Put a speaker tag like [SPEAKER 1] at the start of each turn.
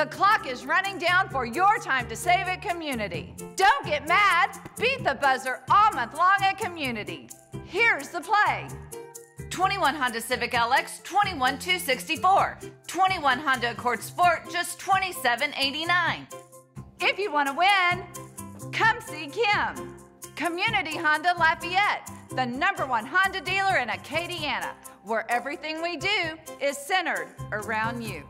[SPEAKER 1] The clock is running down for your time to save at Community. Don't get mad. Beat the buzzer all month long at Community. Here's the play. 21 Honda Civic LX, 21 264, 21 Honda Accord Sport, just 2789. If you want to win, come see Kim. Community Honda Lafayette, the number one Honda dealer in Acadiana, where everything we do is centered around you.